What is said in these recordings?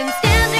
I'm standing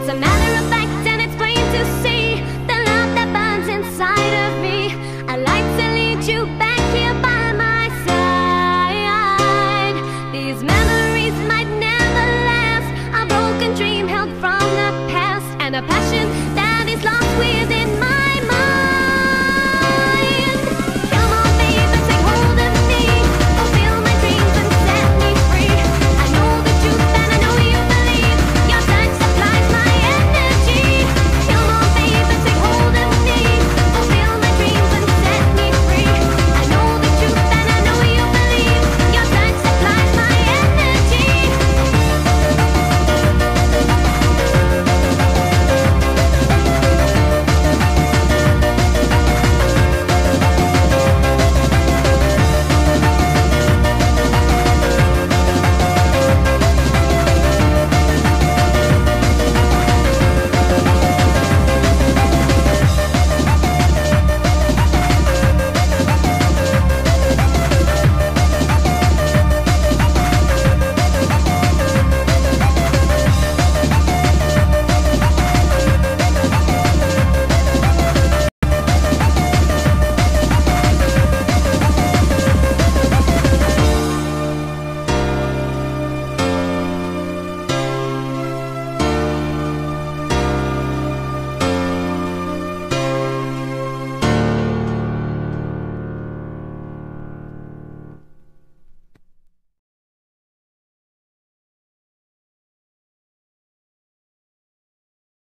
It's a matter of